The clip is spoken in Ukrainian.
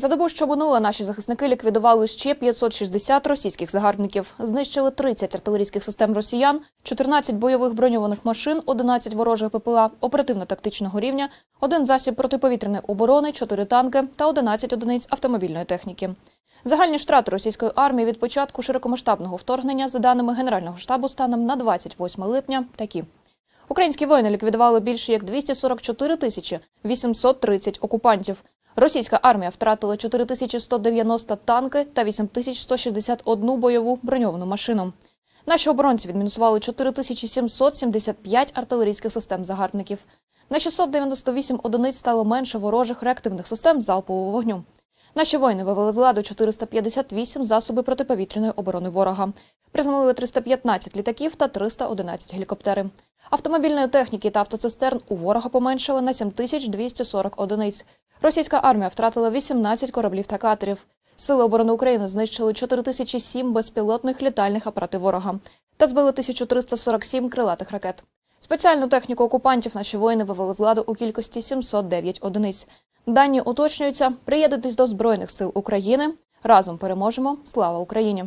За добу, що минула, наші захисники ліквідували ще 560 російських загарбників, знищили 30 артилерійських систем росіян, 14 бойових броньованих машин, 11 ворожих ППЛА оперативно-тактичного рівня, один засіб протиповітряної оборони, 4 танки та 11 одиниць автомобільної техніки. Загальні втрати російської армії від початку широкомасштабного вторгнення, за даними Генерального штабу, станом на 28 липня, такі. Українські воїни ліквідували більше як 244 тисячі 830 окупантів. Російська армія втратила 4190 танки та 8161 бойову броньовану машину. Наші оборонці відмінусували 4775 артилерійських систем загарбників. На 698 одиниць стало менше ворожих реактивних систем залпового вогню. Наші воїни вивели з ладу 458 засоби протиповітряної оборони ворога. Приземлили 315 літаків та 311 гелікоптерів. Автомобільної техніки та автоцистерн у ворога поменшили на 7240 одиниць. Російська армія втратила 18 кораблів та катерів. Сили оборони України знищили 4007 безпілотних літальних апаратів ворога та збили 1347 крилатих ракет. Спеціальну техніку окупантів наші воїни вивели з ладу у кількості 709 одиниць. Дані уточнюються. Приєднуйтесь до Збройних сил України. Разом переможемо. Слава Україні!